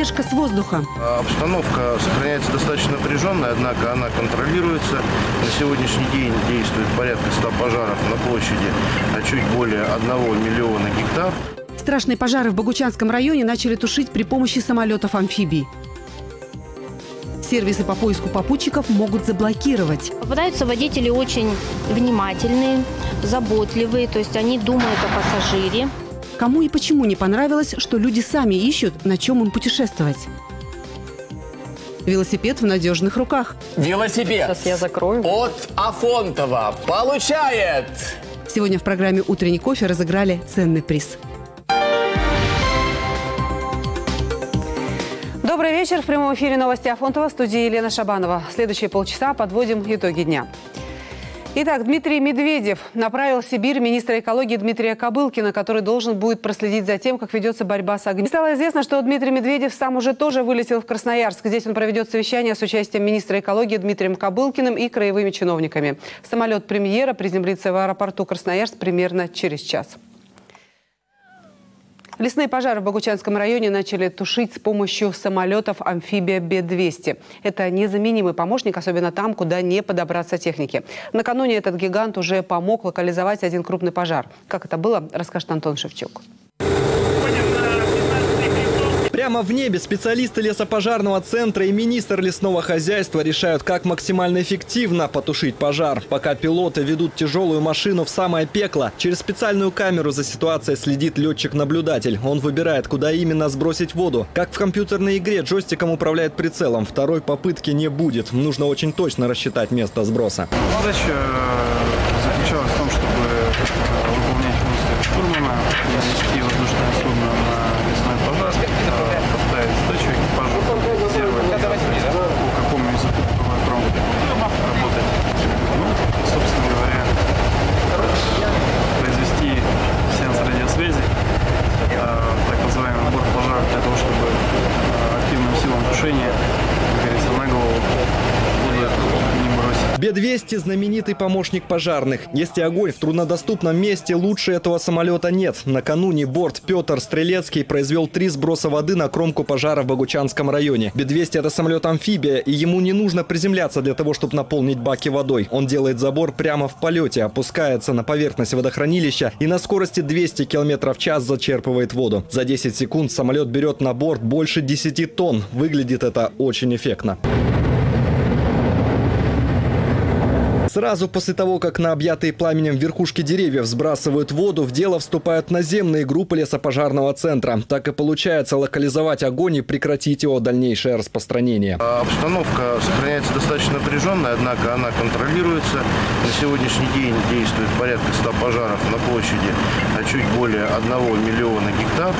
поддержка с воздуха. Обстановка сохраняется достаточно напряженной, однако она контролируется. На сегодняшний день действует порядка 100 пожаров на площади а чуть более 1 миллиона гектар. Страшные пожары в Богучанском районе начали тушить при помощи самолетов-амфибий. Сервисы по поиску попутчиков могут заблокировать. Попадаются водители очень внимательные, заботливые, то есть они думают о пассажире. Кому и почему не понравилось, что люди сами ищут, на чем им путешествовать? Велосипед в надежных руках. Велосипед Сейчас я закрою. от Афонтова получает Сегодня в программе «Утренний кофе» разыграли ценный приз. Добрый вечер. В прямом эфире новости Афонтова. В студии Елена Шабанова. Следующие полчаса подводим итоги дня. Итак, Дмитрий Медведев направил в Сибирь министра экологии Дмитрия Кобылкина, который должен будет проследить за тем, как ведется борьба с огнем. Стало известно, что Дмитрий Медведев сам уже тоже вылетел в Красноярск. Здесь он проведет совещание с участием министра экологии Дмитрием Кобылкиным и краевыми чиновниками. Самолет премьера приземлится в аэропорту Красноярск примерно через час. Лесные пожары в Богучанском районе начали тушить с помощью самолетов «Амфибия Б-200». Это незаменимый помощник, особенно там, куда не подобраться технике. Накануне этот гигант уже помог локализовать один крупный пожар. Как это было, расскажет Антон Шевчук. Прямо в небе специалисты лесопожарного центра и министр лесного хозяйства решают, как максимально эффективно потушить пожар. Пока пилоты ведут тяжелую машину в самое пекло, через специальную камеру за ситуацией следит летчик-наблюдатель. Он выбирает, куда именно сбросить воду. Как в компьютерной игре джойстиком управляет прицелом. Второй попытки не будет. Нужно очень точно рассчитать место сброса. Задача э, заключалась в том, чтобы э, выполнять функции штурмана, вести воздушное судно на лесной пожар, э, поставить задачу экипажу фиксировать по какому языку какой промпт работать. Ну, и, собственно говоря, произвести сеанс радиосвязи, э, так называемый сбор пожара для того, чтобы э, активным силам тушения, как говорится, на голову воду эту не бросить. Б-200 – знаменитый помощник пожарных. Если огонь в труднодоступном месте, лучше этого самолета нет. Накануне борт Петр Стрелецкий произвел три сброса воды на кромку пожара в Богучанском районе. Б-200 – это самолет-амфибия, и ему не нужно приземляться для того, чтобы наполнить баки водой. Он делает забор прямо в полете, опускается на поверхность водохранилища и на скорости 200 км в час зачерпывает воду. За 10 секунд самолет берет на борт больше 10 тонн. Выглядит это очень эффектно. Сразу после того, как на объятые пламенем верхушки деревьев сбрасывают воду, в дело вступают наземные группы лесопожарного центра. Так и получается локализовать огонь и прекратить его дальнейшее распространение. Обстановка сохраняется достаточно напряженной, однако она контролируется. На сегодняшний день действует порядка 100 пожаров на площади а чуть более 1 миллиона гектар.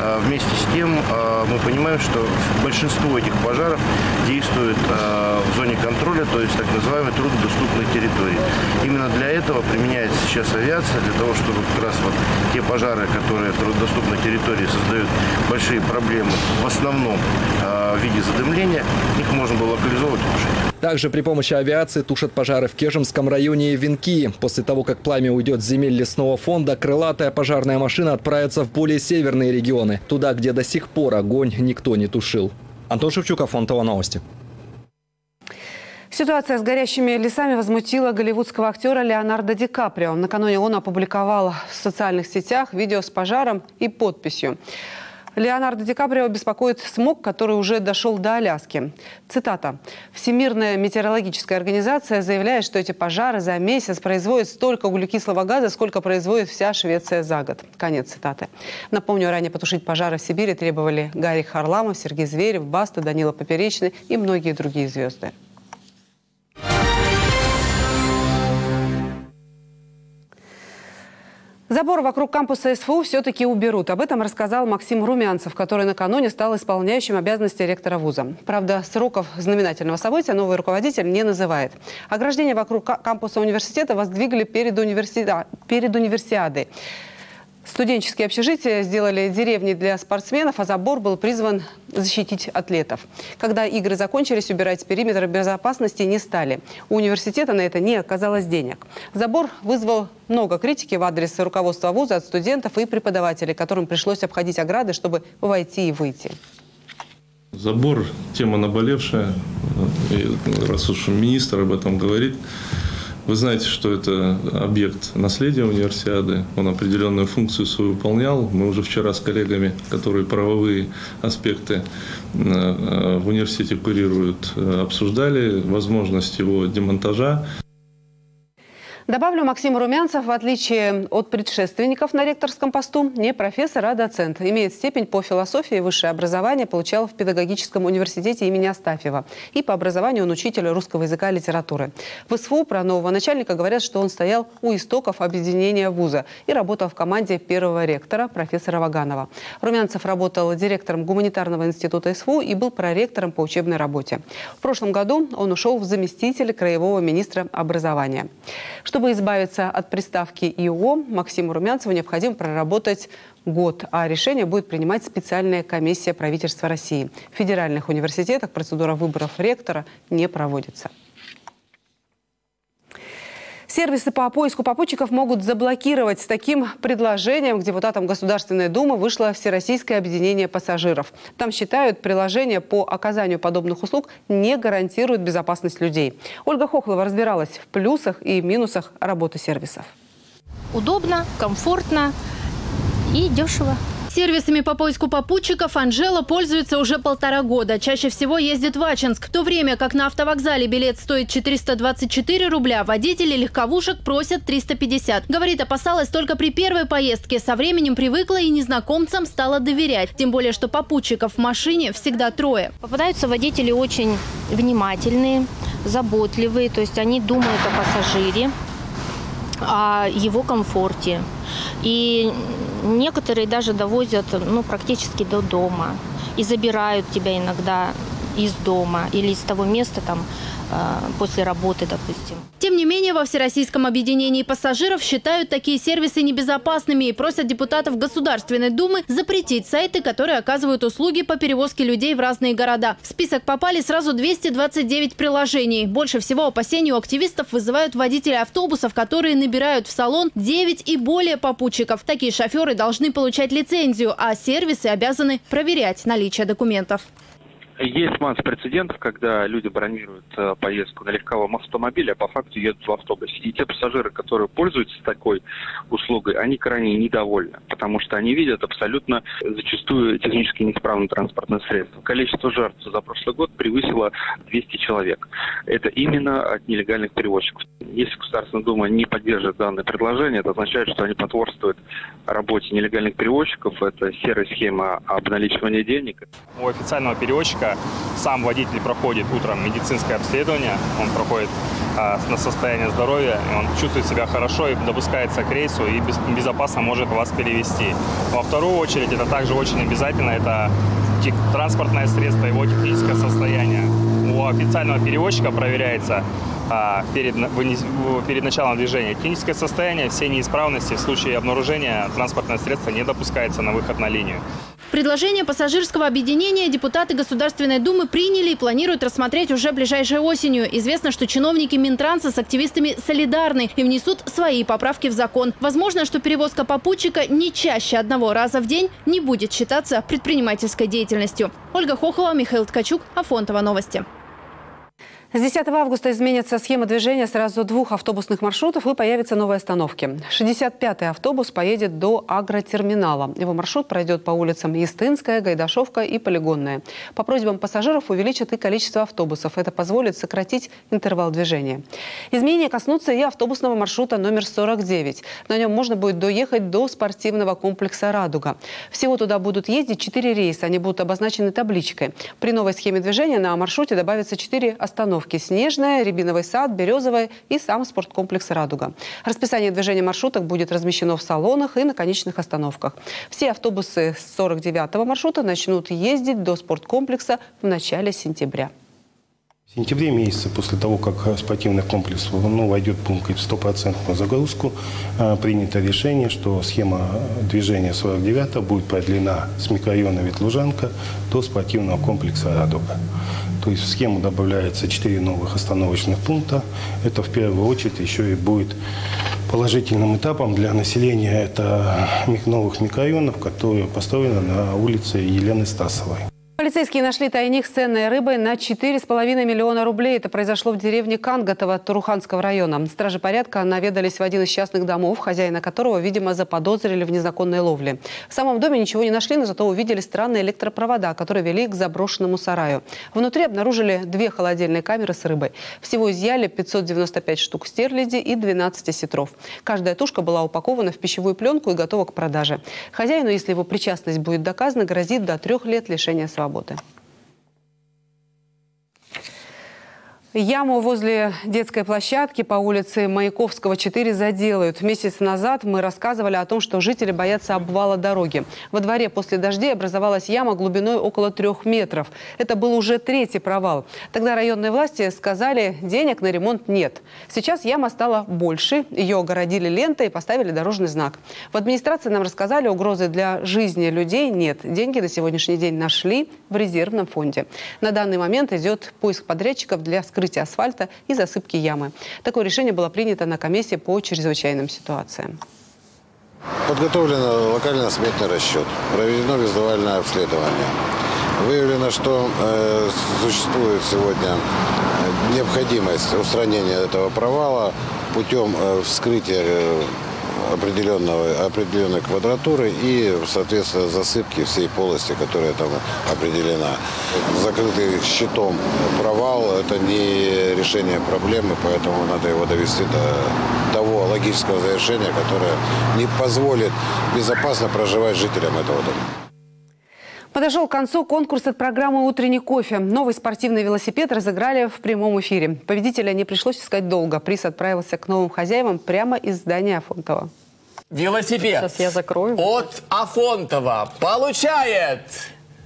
А, Вместе с тем а, мы понимаем, что большинство этих пожаров действует а, в зоне контроля, то есть так называемой труднодоступной территории. Именно для этого применяется сейчас авиация, для того, чтобы как раз вот те пожары, которые в труднодоступной территории создают большие проблемы, в основном а, в виде задымления, их можно было локализовывать и тушить. Также при помощи авиации тушат пожары в Кежемском районе Венки. После того, как пламя уйдет с земель лесного фонда, крылатая пожарная машина отправится в более северные регионы. Туда, где до сих пор огонь никто не тушил. Антон Шевчук, Афонтова, новости. Ситуация с горящими лесами возмутила голливудского актера Леонардо Ди Каприо. Накануне он опубликовал в социальных сетях видео с пожаром и подписью. Леонардо Ди Каприо беспокоит смог, который уже дошел до Аляски. Цитата. «Всемирная метеорологическая организация заявляет, что эти пожары за месяц производят столько углекислого газа, сколько производит вся Швеция за год». Конец цитаты. Напомню, ранее потушить пожары в Сибири требовали Гарри Харламов, Сергей Зверев, Баста, Данила Поперечный и многие другие звезды. Забор вокруг кампуса СФУ все-таки уберут. Об этом рассказал Максим Румянцев, который накануне стал исполняющим обязанности ректора вуза. Правда, сроков знаменательного события новый руководитель не называет. Ограждение вокруг кампуса университета воздвигли перед, универсиа... перед универсиадой. Студенческие общежития сделали деревни для спортсменов, а забор был призван защитить атлетов. Когда игры закончились, убирать периметр безопасности не стали. У университета на это не оказалось денег. Забор вызвал много критики в адрес руководства вуза от студентов и преподавателей, которым пришлось обходить ограды, чтобы войти и выйти. Забор – тема наболевшая. И раз уж министр об этом говорит, вы знаете, что это объект наследия универсиады. Он определенную функцию свою выполнял. Мы уже вчера с коллегами, которые правовые аспекты э, э, в университете курируют, э, обсуждали возможность его демонтажа. Добавлю, Максим Румянцев, в отличие от предшественников на ректорском посту, не профессор, а доцент. Имеет степень по философии, высшее образование получал в педагогическом университете имени Астафьева. И по образованию он учитель русского языка и литературы. В СФУ про нового начальника говорят, что он стоял у истоков объединения вуза и работал в команде первого ректора, профессора Ваганова. Румянцев работал директором гуманитарного института СФУ и был проректором по учебной работе. В прошлом году он ушел в заместитель краевого министра образования. Чтобы избавиться от приставки ИО, Максиму Румянцеву необходимо проработать год, а решение будет принимать специальная комиссия правительства России. В федеральных университетах процедура выборов ректора не проводится. Сервисы по поиску попутчиков могут заблокировать. С таким предложением к депутатам Государственной Думы вышло Всероссийское объединение пассажиров. Там считают, приложение по оказанию подобных услуг не гарантирует безопасность людей. Ольга Хохлова разбиралась в плюсах и минусах работы сервисов. Удобно, комфортно и дешево. Сервисами по поиску попутчиков Анжела пользуется уже полтора года. Чаще всего ездит в Ачинск. В то время как на автовокзале билет стоит 424 рубля, водители легковушек просят 350. Говорит, опасалась только при первой поездке. Со временем привыкла и незнакомцам стала доверять. Тем более, что попутчиков в машине всегда трое. Попадаются водители очень внимательные, заботливые, то есть они думают о пассажире, о его комфорте. И некоторые даже довозят ну, практически до дома. И забирают тебя иногда из дома или из того места там, после работы, допустим. Тем не менее, во Всероссийском объединении пассажиров считают такие сервисы небезопасными и просят депутатов Государственной Думы запретить сайты, которые оказывают услуги по перевозке людей в разные города. В список попали сразу 229 приложений. Больше всего опасений у активистов вызывают водители автобусов, которые набирают в салон 9 и более попутчиков. Такие шоферы должны получать лицензию, а сервисы обязаны проверять наличие документов. Есть масса прецедентов, когда люди бронируют э, поездку на легковом автомобиле, а по факту едут в автобусе. И те пассажиры, которые пользуются такой услугой, они крайне недовольны, потому что они видят абсолютно зачастую технически неисправное транспортное средство. Количество жертв за прошлый год превысило 200 человек. Это именно от нелегальных перевозчиков. Если Государственная Дума не поддержит данное предложение, это означает, что они потворствуют работе нелегальных перевозчиков. Это серая схема обналичивания денег. У официального перевозчика человека. Сам водитель проходит утром медицинское обследование, он проходит а, на состояние здоровья, он чувствует себя хорошо и допускается к рейсу и без, безопасно может вас перевести. Во вторую очередь, это также очень обязательно, это транспортное средство, его техническое состояние. У официального перевозчика проверяется а, перед, перед началом движения. Техническое состояние, все неисправности в случае обнаружения транспортное средство не допускается на выход на линию. Предложение пассажирского объединения депутаты Государственной Думы приняли и планируют рассмотреть уже ближайшей осенью. Известно, что чиновники Минтранса с активистами солидарны и внесут свои поправки в закон. Возможно, что перевозка попутчика не чаще одного раза в день не будет считаться предпринимательской деятельностью. Ольга Хохова, Михаил Ткачук, Афонтова. Новости. С 10 августа изменится схема движения сразу двух автобусных маршрутов и появятся новые остановки. 65-й автобус поедет до агротерминала. Его маршрут пройдет по улицам Естинская, Гайдашовка и Полигонная. По просьбам пассажиров увеличат и количество автобусов. Это позволит сократить интервал движения. Изменения коснутся и автобусного маршрута номер 49. На нем можно будет доехать до спортивного комплекса «Радуга». Всего туда будут ездить 4 рейса. Они будут обозначены табличкой. При новой схеме движения на маршруте добавится 4 остановки остановки «Снежная», «Рябиновый сад», «Березовая» и сам спорткомплекс «Радуга». Расписание движения маршруток будет размещено в салонах и на конечных остановках. Все автобусы с 49-го маршрута начнут ездить до спорткомплекса в начале сентября. В сентябре месяце, после того, как спортивный комплекс ну, войдет пункт в стопроцентную загрузку, а, принято решение, что схема движения 49 будет продлена с микрорайона Ветлужанка до спортивного комплекса «Радуга». То есть в схему добавляется 4 новых остановочных пункта. Это в первую очередь еще и будет положительным этапом для населения это новых микрорайонов, которые построены на улице Елены Стасовой. Полицейские нашли тайник с ценной рыбой на 4,5 миллиона рублей. Это произошло в деревне Канготово Туруханского района. Стражи порядка наведались в один из частных домов, хозяина которого, видимо, заподозрили в незаконной ловле. В самом доме ничего не нашли, но зато увидели странные электропровода, которые вели к заброшенному сараю. Внутри обнаружили две холодильные камеры с рыбой. Всего изъяли 595 штук стерляди и 12 осетров. Каждая тушка была упакована в пищевую пленку и готова к продаже. Хозяину, если его причастность будет доказана, грозит до трех лет лишения свободы работы. Яму возле детской площадки по улице Маяковского, 4 заделают. Месяц назад мы рассказывали о том, что жители боятся обвала дороги. Во дворе после дождей образовалась яма глубиной около трех метров. Это был уже третий провал. Тогда районные власти сказали, денег на ремонт нет. Сейчас яма стала больше, ее огородили лентой и поставили дорожный знак. В администрации нам рассказали, угрозы для жизни людей нет. Деньги на сегодняшний день нашли в резервном фонде. На данный момент идет поиск подрядчиков для скрытия вскрытия асфальта и засыпки ямы. Такое решение было принято на комиссии по чрезвычайным ситуациям. Подготовлен локально-сметный расчет. Проведено визуальное обследование. Выявлено, что э, существует сегодня э, необходимость устранения этого провала путем э, вскрытия э, определенного, определенной квадратуры и, соответственно, засыпки всей полости, которая там определена. Закрытый щитом провал – это не решение проблемы, поэтому надо его довести до того логического завершения, которое не позволит безопасно проживать жителям этого дома. Подошел к концу конкурс от программы «Утренний кофе». Новый спортивный велосипед разыграли в прямом эфире. Победителя не пришлось искать долго. Приз отправился к новым хозяевам прямо из здания Афонтова. Велосипед. Сейчас я закрою. От Афонтова получает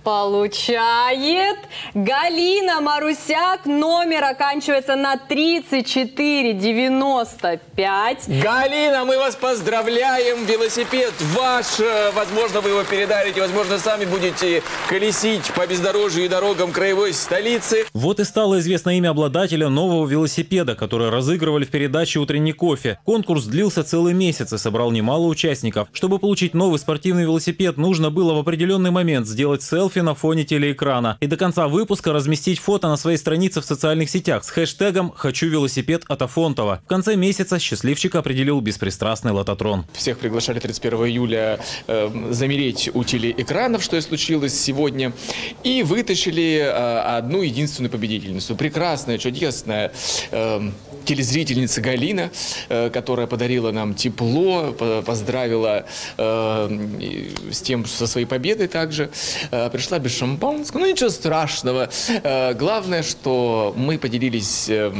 Получает Галина Марусяк. Номер оканчивается на 3495. Галина, мы вас поздравляем. Велосипед ваш. Э, Возможно, вы его передарите. Возможно, сами будете колесить по бездорожью и дорогам краевой столицы. Вот и стало известно имя обладателя нового велосипеда, который разыгрывали в передаче «Утренний кофе». Конкурс длился целый месяц и собрал немало участников. Чтобы получить новый спортивный велосипед, нужно было в определенный момент сделать селфи на фоне телеэкрана и до конца выпуска разместить фото на своей странице в социальных сетях с хэштегом «Хочу велосипед от Афонтова». В конце месяца счастливчика определил беспристрастный лототрон. Всех приглашали 31 июля э, замереть у телеэкранов, что и случилось сегодня, и вытащили э, одну единственную победительницу. Прекрасная, чудесная э, телезрительница Галина, э, которая подарила нам тепло, по поздравила э, с тем, со своей победой также. Э, пришла без шампанского, ну ничего страшного. Э, главное, что мы поделились э,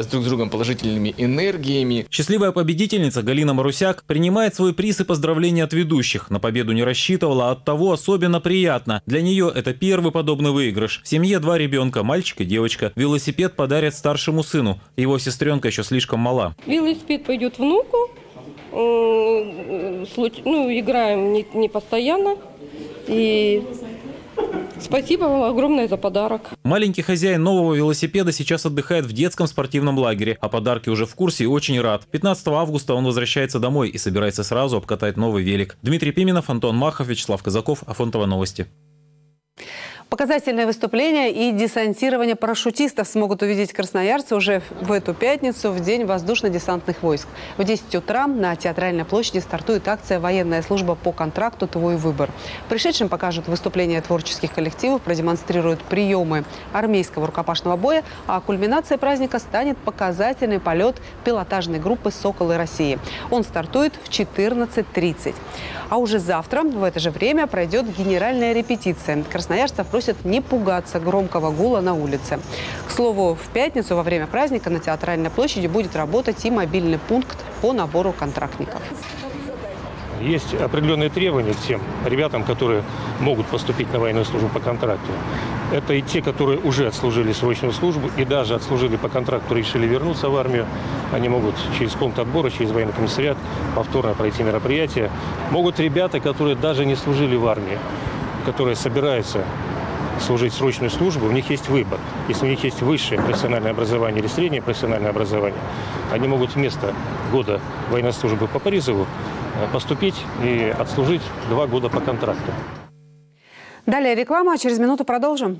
с друг с другом положительными энергиями. Счастливая победительница Галина Марусяк принимает свой приз и поздравления от ведущих. На победу не рассчитывала, а от того особенно приятно. Для нее это первый подобный выигрыш. В семье два ребенка, мальчик и девочка. Велосипед подарят старшему сыну. Его сестренка еще слишком мала. Велосипед пойдет внуку. Э, ну, играем не, не постоянно. И Спасибо вам огромное за подарок. Маленький хозяин нового велосипеда сейчас отдыхает в детском спортивном лагере, а подарки уже в курсе и очень рад. 15 августа он возвращается домой и собирается сразу обкатать новый велик. Дмитрий Пименов, Антон Махов, Вячеслав Казаков, Афонтова новости. Показательное выступление и десантирование парашютистов смогут увидеть красноярцы уже в эту пятницу, в День воздушно-десантных войск. В 10 утра на Театральной площади стартует акция «Военная служба по контракту. Твой выбор». Пришедшим покажут выступления творческих коллективов, продемонстрируют приемы армейского рукопашного боя, а кульминацией праздника станет показательный полет пилотажной группы «Соколы России». Он стартует в 14.30. А уже завтра в это же время пройдет генеральная репетиция. Красноярцев просят просят не пугаться громкого гула на улице. К слову, в пятницу во время праздника на Театральной площади будет работать и мобильный пункт по набору контрактников. Есть определенные требования к тем ребятам, которые могут поступить на военную службу по контракту. Это и те, которые уже отслужили срочную службу и даже отслужили по контракту, решили вернуться в армию. Они могут через пункт отбора, через военный комиссариат повторно пройти мероприятие. Могут ребята, которые даже не служили в армии, которые собираются служить срочную службу, у них есть выбор. Если у них есть высшее профессиональное образование или среднее профессиональное образование, они могут вместо года военной службы по призыву э, поступить и отслужить два года по контракту. Далее реклама, а через минуту продолжим.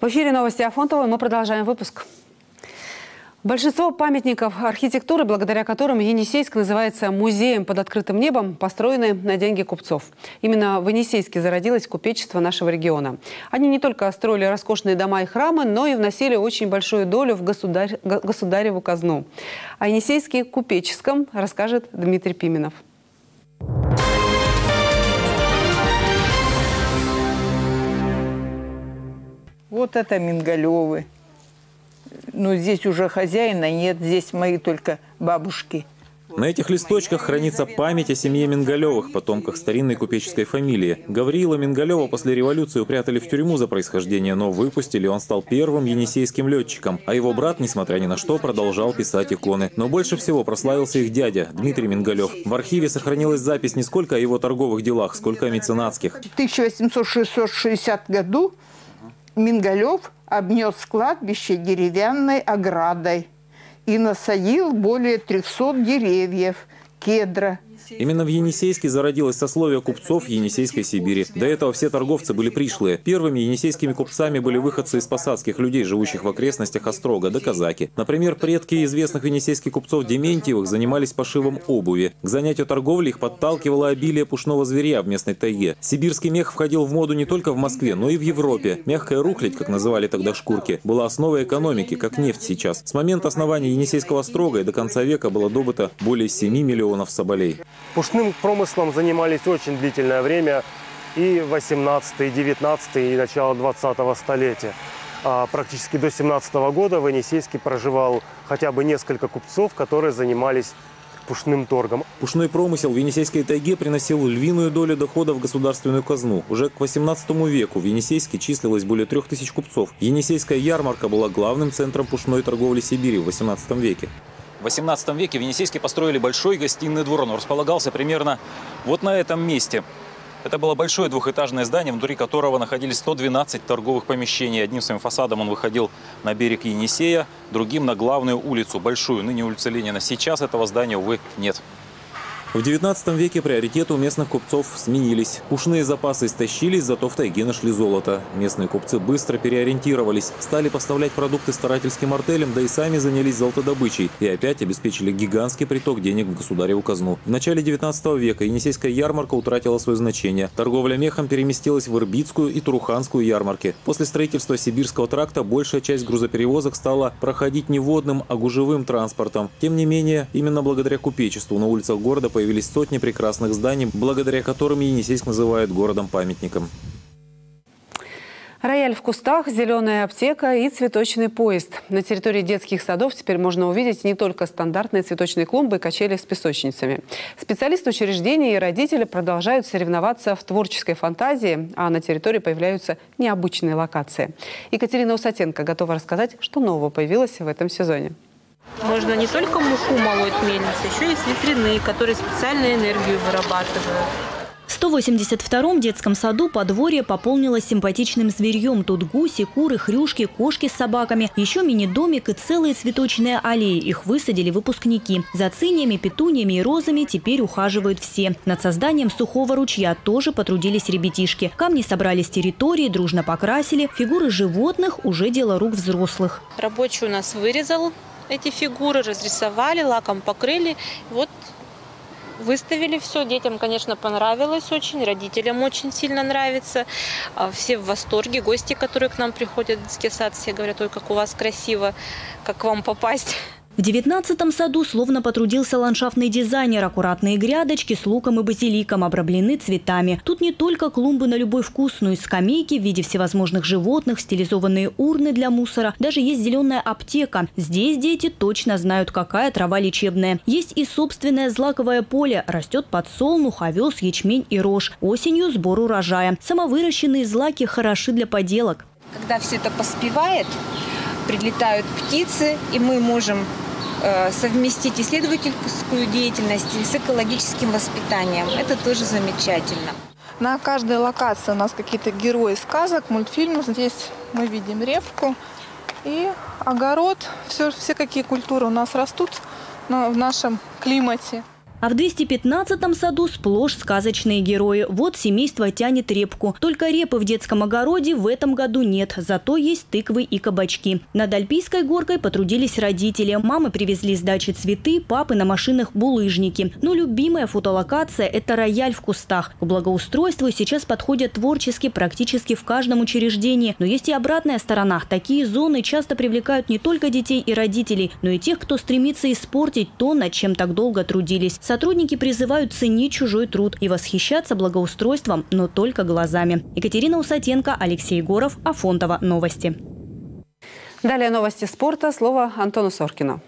В эфире новости Афонтова, мы продолжаем выпуск. Большинство памятников архитектуры, благодаря которым Енисейск называется музеем под открытым небом, построены на деньги купцов. Именно в Енисейске зародилось купечество нашего региона. Они не только строили роскошные дома и храмы, но и вносили очень большую долю в государь... государеву казну. О Енисейске купеческом расскажет Дмитрий Пименов. Вот это Мингалевы. Ну, здесь уже хозяина нет, здесь мои только бабушки. На этих листочках хранится память о семье Мингалевых, потомках старинной купеческой фамилии. Гавриила Мингалева после революции упрятали в тюрьму за происхождение, но выпустили, он стал первым енисейским летчиком. А его брат, несмотря ни на что, продолжал писать иконы. Но больше всего прославился их дядя, Дмитрий Мингалев. В архиве сохранилась запись не сколько о его торговых делах, сколько о меценатских. В 1860 году Мингалев обнес кладбище деревянной оградой и насадил более 300 деревьев кедра – Именно в Енисейске зародилось сословие купцов Енисейской Сибири. До этого все торговцы были пришлые. Первыми енисейскими купцами были выходцы из посадских людей, живущих в окрестностях Острога, да казаки. Например, предки известных енисейских купцов Дементьевых занимались пошивом обуви. К занятию торговли их подталкивало обилие пушного зверя в местной тайге. Сибирский мех входил в моду не только в Москве, но и в Европе. Мягкая рухлядь, как называли тогда шкурки, была основой экономики, как нефть сейчас. С момента основания Енисейского острога и до конца века было добыто более 7 миллионов соболей. Пушным промыслом занимались очень длительное время и 18 и 19 и начало 20 столетия. А практически до 17 года в Енисейске проживал хотя бы несколько купцов, которые занимались пушным торгом. Пушной промысел в Енисейской тайге приносил львиную долю дохода в государственную казну. Уже к 18 веку в Енисейске числилось более трех тысяч купцов. Енисейская ярмарка была главным центром пушной торговли Сибири в 18 веке. В 18 веке в Енисейске построили большой гостиный двор. Он располагался примерно вот на этом месте. Это было большое двухэтажное здание, внутри которого находились 112 торговых помещений. Одним своим фасадом он выходил на берег Енисея, другим на главную улицу, большую, ныне улица Ленина. Сейчас этого здания, увы, нет. В XIX веке приоритеты у местных купцов сменились. Ушные запасы истощились, зато в тайге нашли золото. Местные купцы быстро переориентировались, стали поставлять продукты старательским артелям, да и сами занялись золотодобычей. И опять обеспечили гигантский приток денег в государеву казну. В начале XIX века Енисейская ярмарка утратила свое значение. Торговля мехом переместилась в Ирбитскую и Туруханскую ярмарки. После строительства Сибирского тракта большая часть грузоперевозок стала проходить не водным, а гужевым транспортом. Тем не менее, именно благодаря купечеству на улицах города появились сотни прекрасных зданий, благодаря которым Енисейск называют городом-памятником. Рояль в кустах, зеленая аптека и цветочный поезд. На территории детских садов теперь можно увидеть не только стандартные цветочные клумбы и качели с песочницами. Специалисты учреждения и родители продолжают соревноваться в творческой фантазии, а на территории появляются необычные локации. Екатерина Усатенко готова рассказать, что нового появилось в этом сезоне. Можно не только муку молоть мельницы, еще и ветряные, которые специальную энергию вырабатывают. В 182-м детском саду подворье пополнилось симпатичным зверьем. Тут гуси, куры, хрюшки, кошки с собаками, еще мини-домик и целые цветочные аллеи. Их высадили выпускники. За циниями, петуниями и розами теперь ухаживают все. Над созданием сухого ручья тоже потрудились ребятишки. Камни собрали с территории, дружно покрасили. Фигуры животных уже дело рук взрослых. Рабочий у нас вырезал эти фигуры, разрисовали, лаком покрыли. Вот выставили все. Детям, конечно, понравилось очень, родителям очень сильно нравится. А все в восторге. Гости, которые к нам приходят в детский сад, все говорят, ой, как у вас красиво, как к вам попасть. В девятнадцатом саду словно потрудился ландшафтный дизайнер. Аккуратные грядочки с луком и базиликом обрамлены цветами. Тут не только клумбы на любой вкус, но и скамейки в виде всевозможных животных, стилизованные урны для мусора. Даже есть зеленая аптека. Здесь дети точно знают, какая трава лечебная. Есть и собственное злаковое поле. Растет подсолнух, овес, ячмень и рожь. Осенью сбор урожая. Самовыращенные злаки хороши для поделок. Когда все это поспевает, прилетают птицы, и мы можем совместить исследовательскую деятельность с экологическим воспитанием. Это тоже замечательно. На каждой локации у нас какие-то герои сказок, мультфильмов. Здесь мы видим репку, И огород, все, все какие культуры у нас растут в нашем климате. А в 215-м саду сплошь сказочные герои. Вот семейство тянет репку. Только репы в детском огороде в этом году нет. Зато есть тыквы и кабачки. Над Альпийской горкой потрудились родители. Мамы привезли с дачи цветы, папы на машинах булыжники. Но любимая фотолокация – это рояль в кустах. К благоустройству сейчас подходят творчески практически в каждом учреждении. Но есть и обратная сторона. Такие зоны часто привлекают не только детей и родителей, но и тех, кто стремится испортить то, над чем так долго трудились. Сотрудники призывают ценить чужой труд и восхищаться благоустройством, но только глазами. Екатерина Усатенко, Алексей Егоров, Афонтова. Новости. Далее новости спорта. Слово Антону Соркину.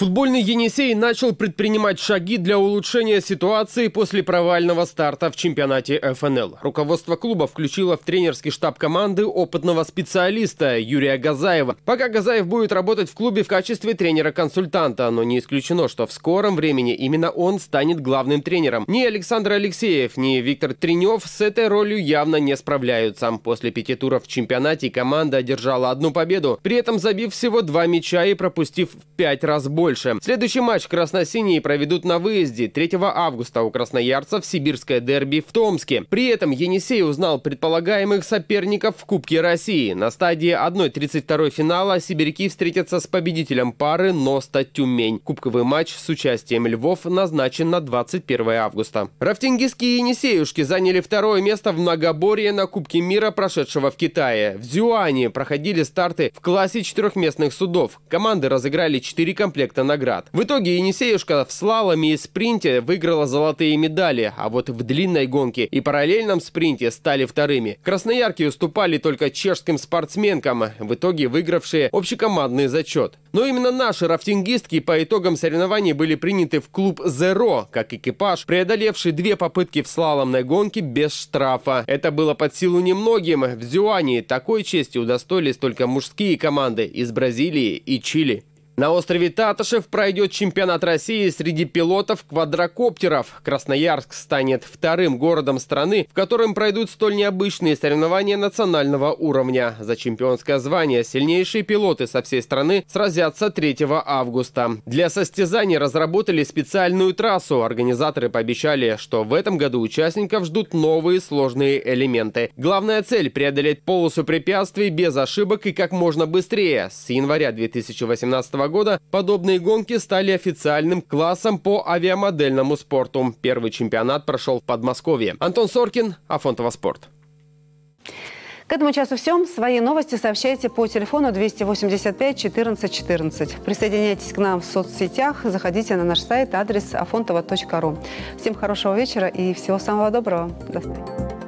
Футбольный Енисей начал предпринимать шаги для улучшения ситуации после провального старта в чемпионате ФНЛ. Руководство клуба включило в тренерский штаб команды опытного специалиста Юрия Газаева. Пока Газаев будет работать в клубе в качестве тренера-консультанта, но не исключено, что в скором времени именно он станет главным тренером. Ни Александр Алексеев, ни Виктор Тренев с этой ролью явно не справляются. После пяти туров в чемпионате команда одержала одну победу, при этом забив всего два мяча и пропустив в пять раз больше больше. Следующий матч красно-синие проведут на выезде 3 августа у красноярцев сибирское дерби в Томске. При этом Енисей узнал предполагаемых соперников в Кубке России. На стадии 1-32 финала сибиряки встретятся с победителем пары Носта-Тюмень. Кубковый матч с участием Львов назначен на 21 августа. Рафтингистские енисеюшки заняли второе место в многоборье на Кубке мира, прошедшего в Китае. В Зюане проходили старты в классе четырехместных судов. Команды разыграли 4 комплекта комплекта наград. В итоге Енисеюшка в слаломе и спринте выиграла золотые медали, а вот в длинной гонке и параллельном спринте стали вторыми. Красноярки уступали только чешским спортсменкам, в итоге выигравшие общекомандный зачет. Но именно наши рафтингистки по итогам соревнований были приняты в клуб «Зеро», как экипаж, преодолевший две попытки в слаломной гонке без штрафа. Это было под силу немногим. В Зюане такой чести удостоились только мужские команды из Бразилии и Чили. На острове Татышев пройдет чемпионат России среди пилотов квадрокоптеров. Красноярск станет вторым городом страны, в котором пройдут столь необычные соревнования национального уровня. За чемпионское звание сильнейшие пилоты со всей страны сразятся 3 августа. Для состязаний разработали специальную трассу. Организаторы пообещали, что в этом году участников ждут новые сложные элементы. Главная цель – преодолеть полосу препятствий без ошибок и как можно быстрее. С января 2018 года года подобные гонки стали официальным классом по авиамодельному спорту. Первый чемпионат прошел в Подмосковье. Антон Соркин, Афонтова Спорт. К этому часу все. Свои новости сообщайте по телефону 285 14 14. Присоединяйтесь к нам в соцсетях, заходите на наш сайт, адрес afontova.ru. Всем хорошего вечера и всего самого доброго. До свидания.